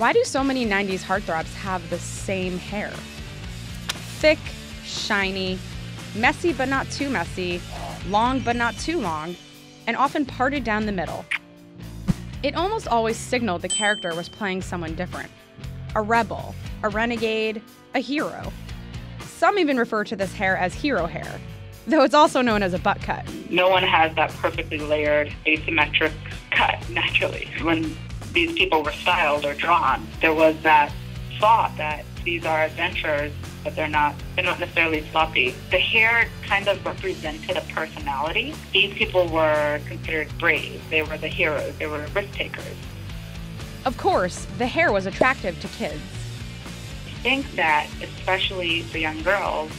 Why do so many 90s heartthrobs have the same hair? Thick, shiny, messy but not too messy, long but not too long, and often parted down the middle. It almost always signaled the character was playing someone different a rebel, a renegade, a hero. Some even refer to this hair as hero hair, though it's also known as a butt cut. No one has that perfectly layered, asymmetric cut naturally. When these people were styled or drawn, there was that thought that these are adventures, but they're not they're not necessarily sloppy. The hair kind of represented a personality. These people were considered brave. They were the heroes. They were risk takers. Of course, the hair was attractive to kids. I think that, especially for young girls,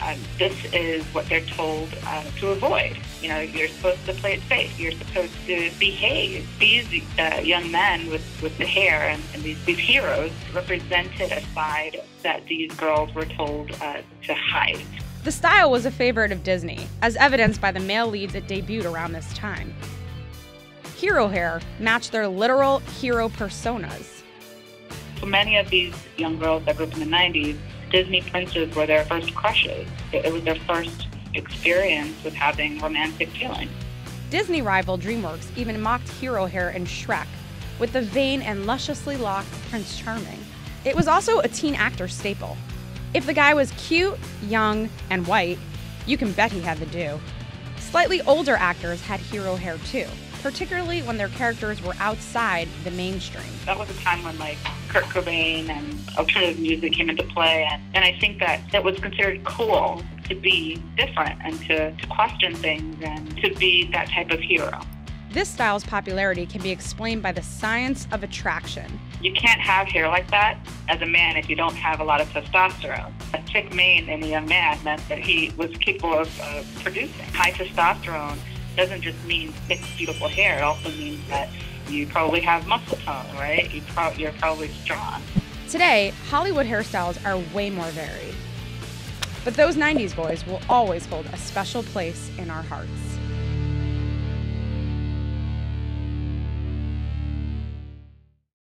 uh, this is what they're told uh, to avoid. You know, you're supposed to play it safe. You're supposed to behave. These uh, young men with, with the hair and, and these, these heroes represented a side that these girls were told uh, to hide. The style was a favorite of Disney, as evidenced by the male leads that debuted around this time. Hero hair matched their literal hero personas. For many of these young girls that grew up in the 90s, Disney princes were their first crushes. It was their first experience with having romantic feelings. Disney rival DreamWorks even mocked hero hair in Shrek with the vain and lusciously locked Prince Charming. It was also a teen actor staple. If the guy was cute, young, and white, you can bet he had the do. Slightly older actors had hero hair too particularly when their characters were outside the mainstream. That was a time when like Kurt Cobain and alternative music came into play, and, and I think that it was considered cool to be different and to, to question things and to be that type of hero. This style's popularity can be explained by the science of attraction. You can't have hair like that as a man if you don't have a lot of testosterone. A thick mane in a young man meant that he was capable of uh, producing high testosterone doesn't just mean thick, beautiful hair. It also means that you probably have muscle tone, right? You pro- you're probably strong. Today, Hollywood hairstyles are way more varied. But those 90s boys will always hold a special place in our hearts.